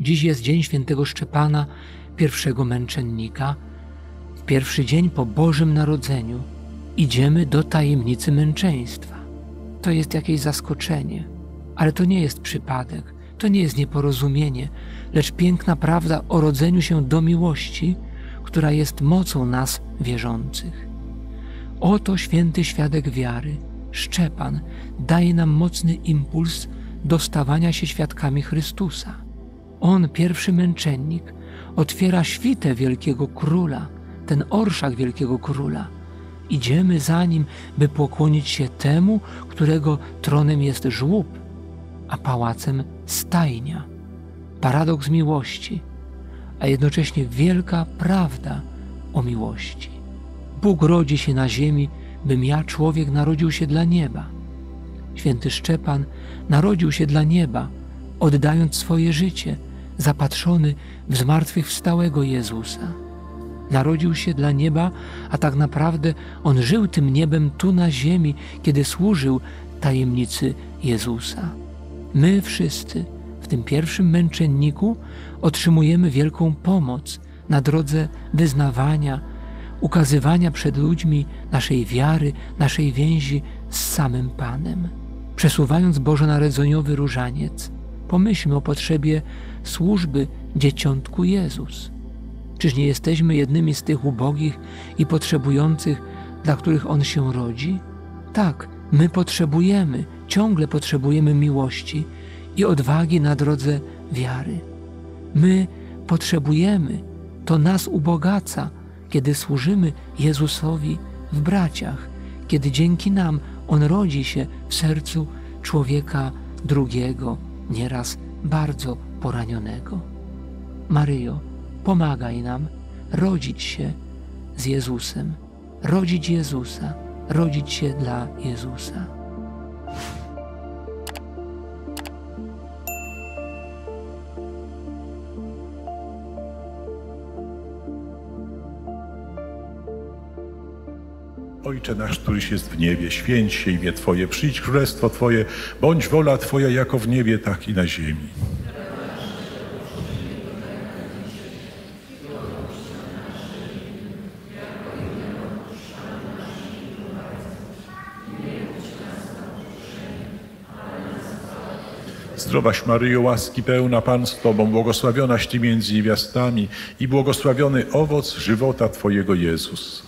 Dziś jest dzień świętego Szczepana, pierwszego męczennika. W pierwszy dzień po Bożym Narodzeniu idziemy do tajemnicy męczeństwa. To jest jakieś zaskoczenie, ale to nie jest przypadek, to nie jest nieporozumienie, lecz piękna prawda o rodzeniu się do miłości, która jest mocą nas wierzących. Oto święty świadek wiary, Szczepan, daje nam mocny impuls do stawania się świadkami Chrystusa. On, pierwszy męczennik, otwiera świtę wielkiego króla, ten orszak wielkiego króla. Idziemy za nim, by pokłonić się temu, którego tronem jest żłób, a pałacem stajnia. Paradoks miłości, a jednocześnie wielka prawda o miłości. Bóg rodzi się na ziemi, bym ja, człowiek, narodził się dla nieba. Święty Szczepan narodził się dla nieba, oddając swoje życie, zapatrzony w zmartwychwstałego Jezusa. Narodził się dla nieba, a tak naprawdę on żył tym niebem tu na ziemi, kiedy służył tajemnicy Jezusa. My wszyscy w tym pierwszym męczenniku otrzymujemy wielką pomoc na drodze wyznawania, ukazywania przed ludźmi naszej wiary, naszej więzi z samym Panem. Przesuwając bożonarodzeniowy różaniec, pomyślmy o potrzebie służby dzieciątku Jezus. Czyż nie jesteśmy jednymi z tych ubogich i potrzebujących, dla których On się rodzi? Tak, my potrzebujemy, ciągle potrzebujemy miłości i odwagi na drodze wiary. My potrzebujemy, to nas ubogaca, kiedy służymy Jezusowi w braciach, kiedy dzięki nam On rodzi się w sercu człowieka drugiego, nieraz bardzo poranionego. Maryjo, pomagaj nam rodzić się z Jezusem, rodzić Jezusa, rodzić się dla Jezusa. Ojcze nasz, któryś jest w niebie, święć się imię Twoje, przyjdź królestwo Twoje, bądź wola Twoja jako w niebie, tak i na ziemi. Zdrowaś Maryjo, łaski pełna Pan z Tobą, błogosławionaś Ty między niewiastami i błogosławiony owoc żywota Twojego Jezus.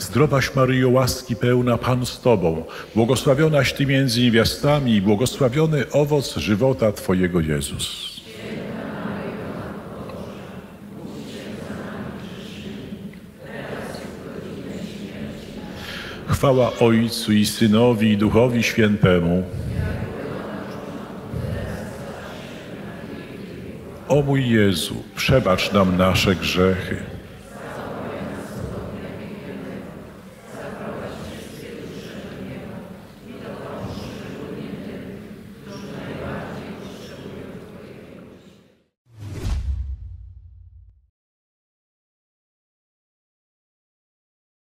Zdrowaś Maryjo, łaski pełna Pan z Tobą, błogosławionaś Ty między niewiastami i błogosławiony owoc żywota Twojego Jezus. Chwała Ojcu i Synowi i Duchowi Świętemu. O mój Jezu, przebacz nam nasze grzechy